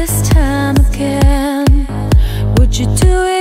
this time again? Would you do it?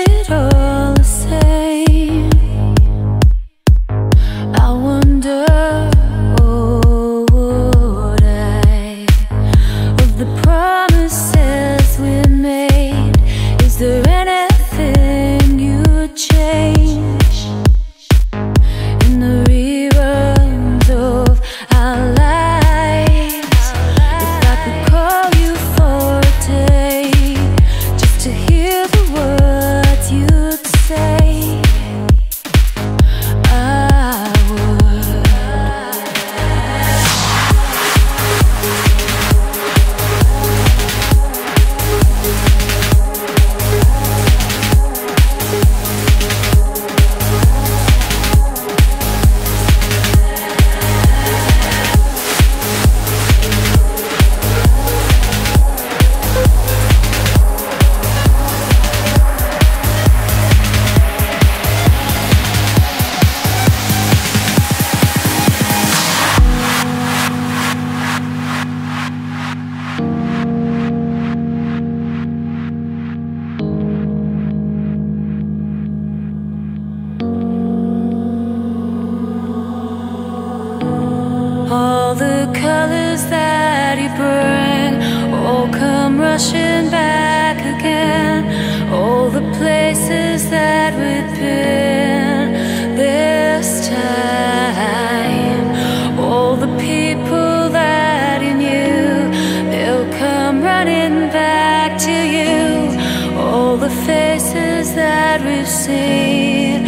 All the colors that you bring all come rushing back again. All the places that we've been this time. All the people that you knew, they'll come running back to you. All the faces that we've seen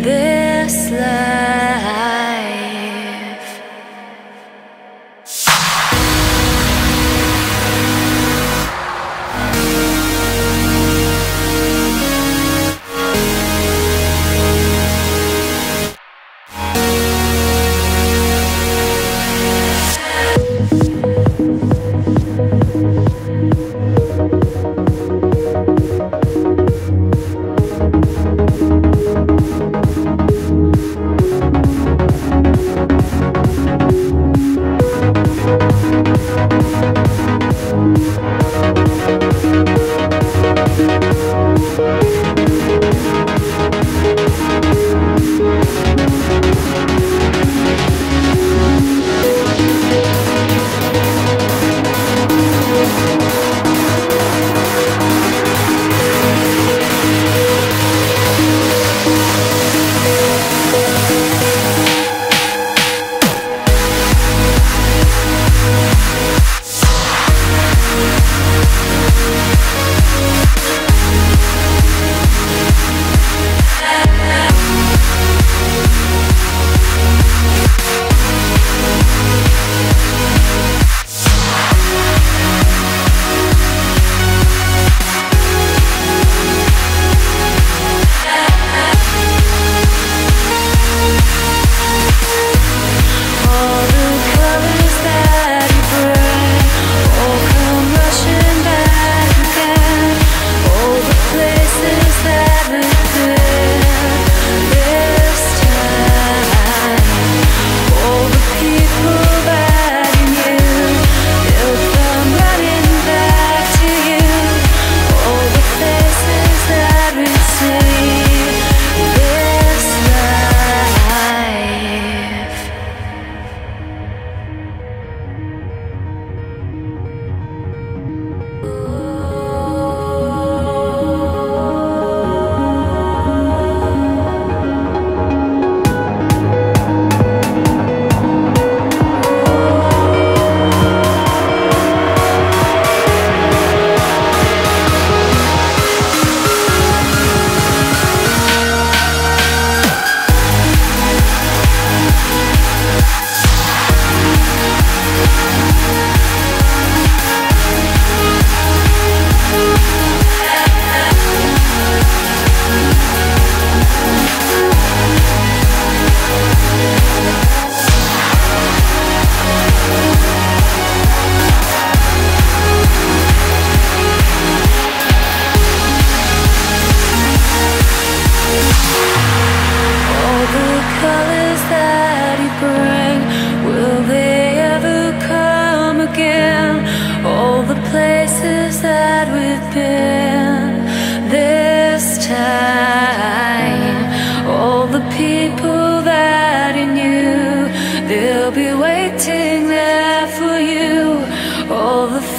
this life.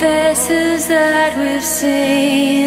Faces that we've seen